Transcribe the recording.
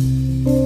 you